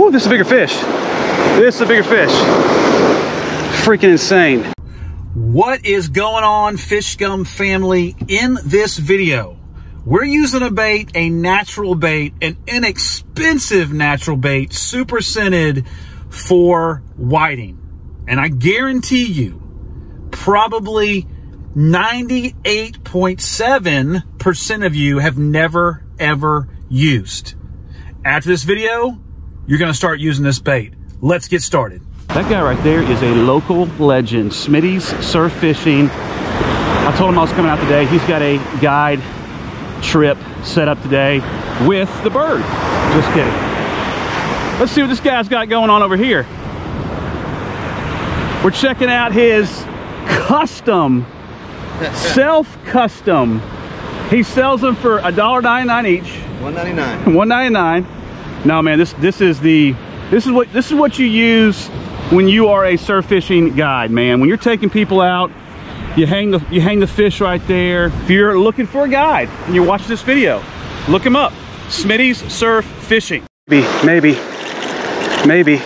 Ooh, this is a bigger fish. This is a bigger fish. Freaking insane. What is going on, Fishgum family? In this video, we're using a bait, a natural bait, an inexpensive natural bait, super scented for whiting. And I guarantee you, probably 98.7% of you have never, ever used. After this video, you're gonna start using this bait. Let's get started. That guy right there is a local legend, Smitty's Surf Fishing. I told him I was coming out today. He's got a guide trip set up today with the bird. Just kidding. Let's see what this guy's got going on over here. We're checking out his custom, self-custom. He sells them for $1.99 each. 199 199 no man this this is the this is what this is what you use when you are a surf fishing guide man. When you're taking people out you hang the you hang the fish right there. If you're looking for a guide and you're watching this video look him up. Smitty's surf fishing. Maybe maybe maybe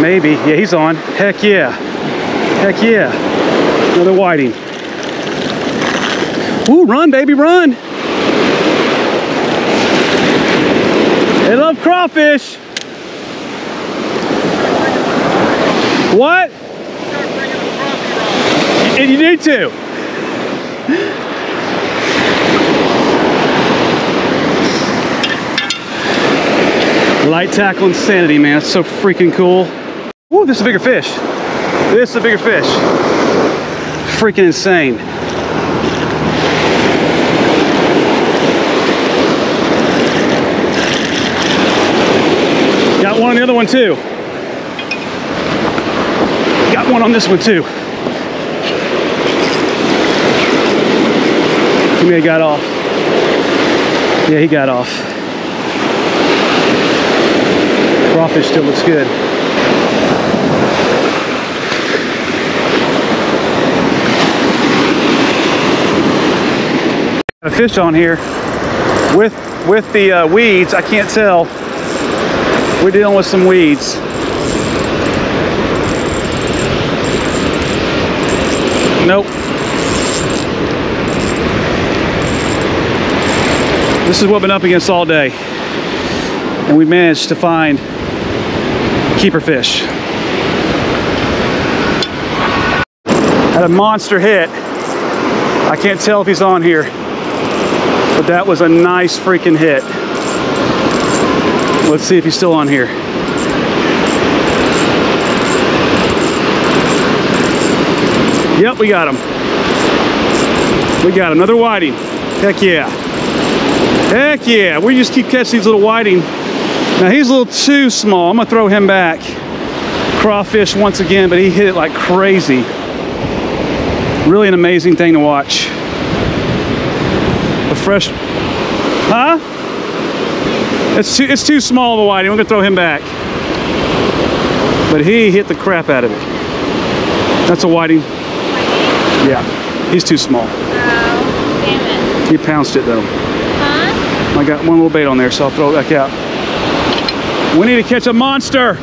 maybe. Yeah he's on. Heck yeah. Heck yeah. Another whiting. Ooh, run baby run They love crawfish. What? And you need to. Light tackle insanity, man. It's so freaking cool. Ooh, this is a bigger fish. This is a bigger fish. Freaking insane. Got one on the other one too. Got one on this one too. He may have got off. Yeah, he got off. Crawfish still looks good. A fish on here with with the uh, weeds. I can't tell we're dealing with some weeds. Nope. This is what we've been up against all day. And we managed to find keeper fish. Had a monster hit. I can't tell if he's on here, but that was a nice freaking hit. Let's see if he's still on here. Yep, we got him. We got another whiting. Heck yeah. Heck yeah. We just keep catching these little whiting. Now he's a little too small. I'm gonna throw him back. Crawfish once again, but he hit it like crazy. Really an amazing thing to watch. A fresh, huh? It's too, it's too small of a whiting. We're gonna throw him back. But he hit the crap out of it. That's a whiting. Yeah, he's too small. Oh, damn it. He pounced it though. Huh? I got one little bait on there, so I'll throw it back out. We need to catch a monster.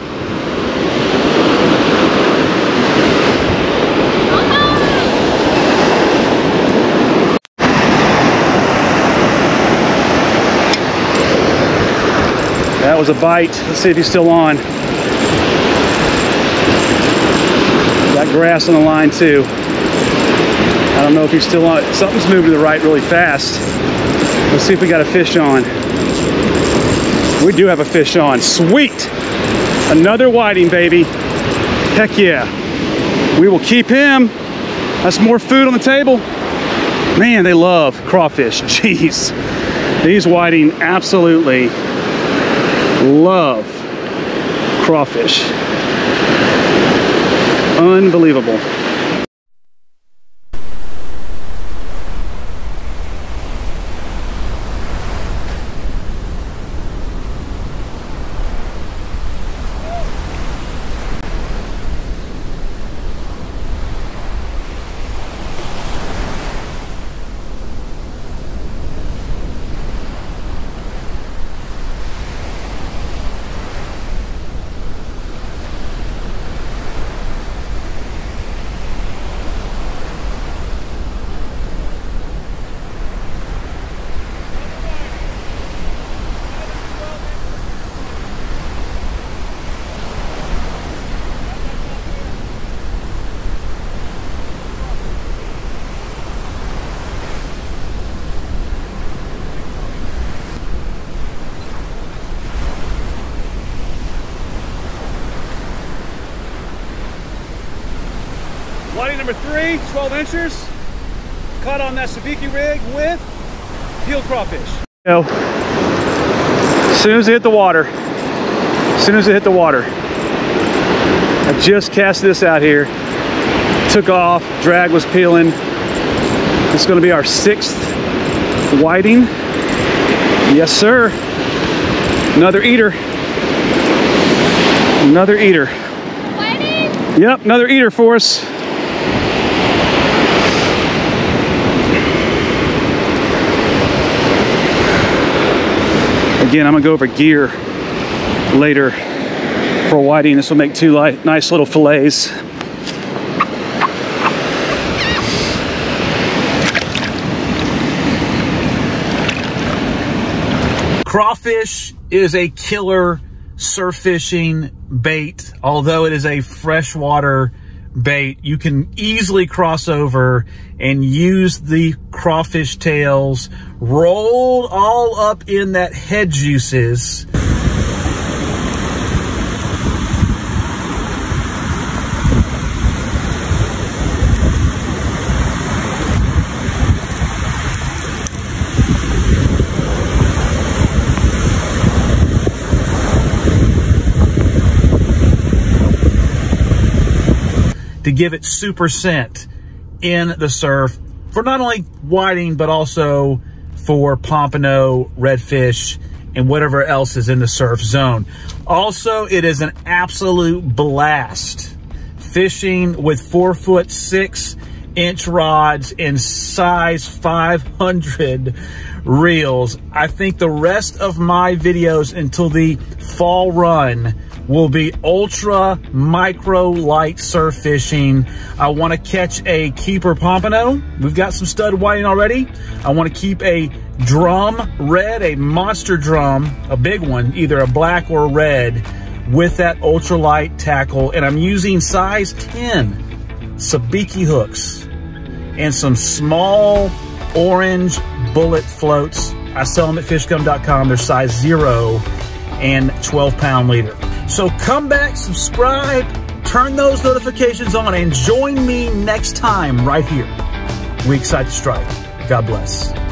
Was a bite. Let's see if he's still on. Got grass on the line too. I don't know if he's still on. Something's moving to the right really fast. Let's see if we got a fish on. We do have a fish on. Sweet! Another whiting, baby. Heck yeah. We will keep him. That's more food on the table. Man, they love crawfish. Jeez. These whiting absolutely love crawfish. Unbelievable. Number three, 12 inches. Caught on that sabiki rig with peeled crawfish. Go. As soon as it hit the water, as soon as it hit the water, I just cast this out here. Took off, drag was peeling. It's gonna be our sixth whiting. Yes, sir. Another eater. Another eater. Whiting? Yep, another eater for us. Again, I'm gonna go over gear later for whiting. This will make two light, nice little fillets. Crawfish is a killer surf fishing bait. Although it is a freshwater bait, you can easily cross over and use the crawfish tails rolled all up in that head juices. to give it super scent in the surf for not only whiting, but also for pompano, redfish, and whatever else is in the surf zone. Also, it is an absolute blast fishing with four foot six inch rods and size 500 reels. I think the rest of my videos until the fall run will be ultra micro light surf fishing. I want to catch a keeper pompano. We've got some stud whiting already. I want to keep a drum red, a monster drum, a big one, either a black or red with that ultralight tackle. And I'm using size 10 sabiki hooks and some small orange bullet floats. I sell them at fishgum.com. They're size zero and 12 pound leader. So come back, subscribe, turn those notifications on, and join me next time right here. We Excite to Strike. God bless.